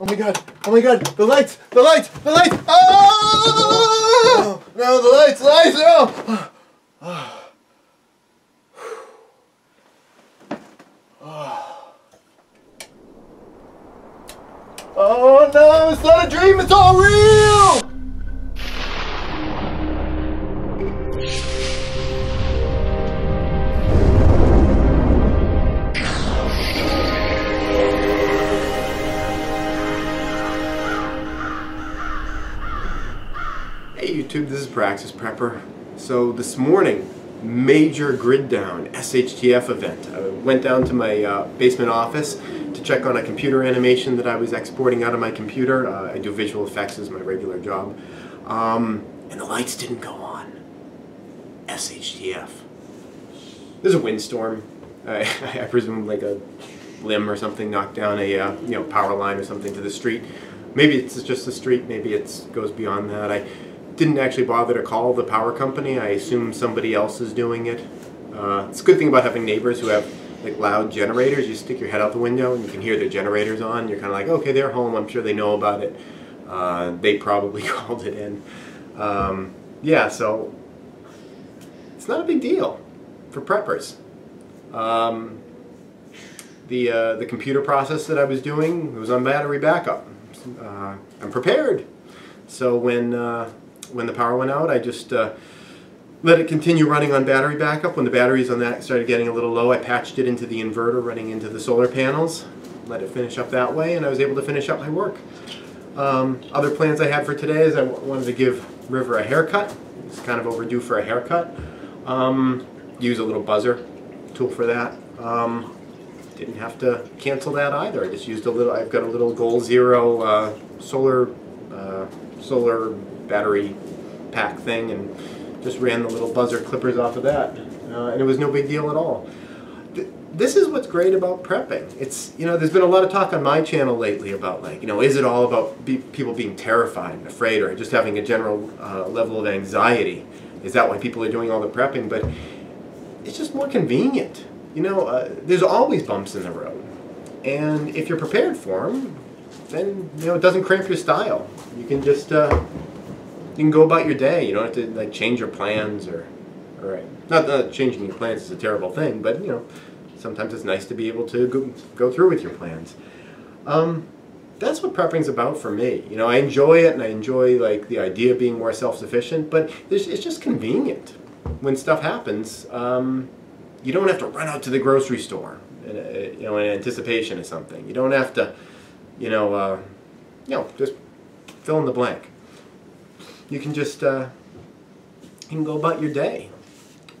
Oh my god! Oh my god! The lights! The lights! The lights! Oh! No! The lights! Lights! No! Oh no! It's not a dream! It's all real! Hey YouTube, this is Praxis Prepper. So this morning, major grid down SHTF event. I went down to my uh, basement office to check on a computer animation that I was exporting out of my computer. Uh, I do visual effects as my regular job. Um, and the lights didn't go on. SHTF. There's a windstorm. I, I presume like a limb or something knocked down a uh, you know power line or something to the street. Maybe it's just the street, maybe it goes beyond that. I didn't actually bother to call the power company. I assume somebody else is doing it. Uh, it's a good thing about having neighbors who have like loud generators. You stick your head out the window and you can hear their generators on. You're kind of like, okay, they're home. I'm sure they know about it. Uh, they probably called it in. Um, yeah, so it's not a big deal for preppers. Um, the uh, the computer process that I was doing was on battery backup. Uh, I'm prepared. So when uh, when the power went out, I just uh, let it continue running on battery backup. When the batteries on that started getting a little low, I patched it into the inverter running into the solar panels, let it finish up that way, and I was able to finish up my work. Um, other plans I had for today is I wanted to give River a haircut. It's kind of overdue for a haircut. Um, use a little buzzer tool for that. Um, didn't have to cancel that either. I just used a little, I've got a little Goal Zero uh, solar, uh, solar battery pack thing and just ran the little buzzer clippers off of that. Uh, and it was no big deal at all. this is what's great about prepping. It's, you know, there's been a lot of talk on my channel lately about like, you know, is it all about be people being terrified and afraid or just having a general uh, level of anxiety? Is that why people are doing all the prepping? But it's just more convenient. You know, uh, there's always bumps in the road. And if you're prepared for them, then, you know, it doesn't cramp your style. You can just, uh, you can go about your day. You don't have to like change your plans or, all right. Not that changing your plans is a terrible thing, but you know, sometimes it's nice to be able to go, go through with your plans. Um, that's what prepping's about for me. You know, I enjoy it and I enjoy like the idea of being more self-sufficient, but it's just convenient. When stuff happens, um, you don't have to run out to the grocery store, in, you know, in anticipation of something. You don't have to, you know, uh, you know, just fill in the blank you can just uh, you can go about your day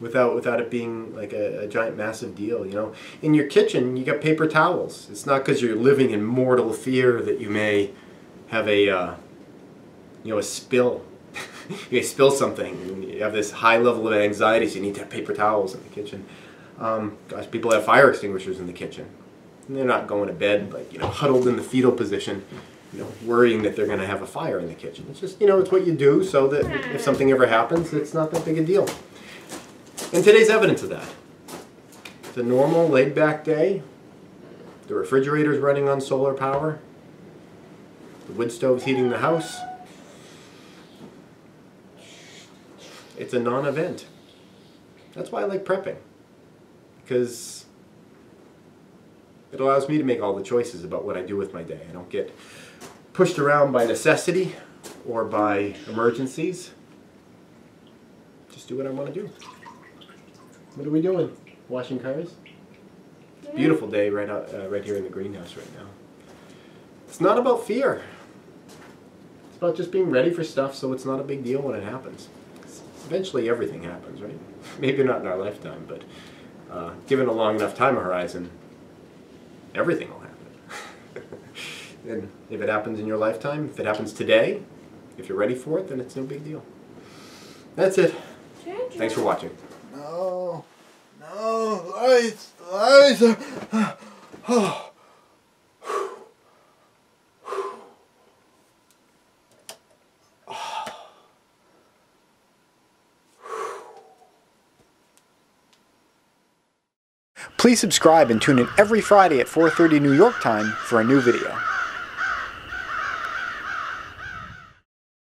without without it being like a, a, giant massive deal you know? In your kitchen you got paper towels. It's not because you're living in mortal fear that you may have a uh, you know a spill. You spill something. You have this high level of anxiety so you need to have paper towels in the kitchen. Um, gosh people have fire extinguishers in the kitchen. And they're not going to bed like you know huddled in the fetal position you know, worrying that they're going to have a fire in the kitchen. It's just, you know, it's what you do so that if something ever happens, it's not that big a deal. And today's evidence of that. It's a normal, laid-back day. The refrigerator's running on solar power. The wood stove's heating the house. It's a non-event. That's why I like prepping. Because it allows me to make all the choices about what I do with my day. I don't get pushed around by necessity or by emergencies. Just do what I want to do. What are we doing? Washing cars? It's a beautiful day right out, uh, right here in the greenhouse right now. It's not about fear. It's about just being ready for stuff so it's not a big deal when it happens. Eventually everything happens, right? Maybe not in our lifetime, but uh, given a long enough time horizon, everything will happen. And if it happens in your lifetime, if it happens today, if you're ready for it, then it's no big deal. That's it. Thanks for watching. No, no, lights, lights. Oh. Please subscribe and tune in every Friday at 4.30 New York time for a new video.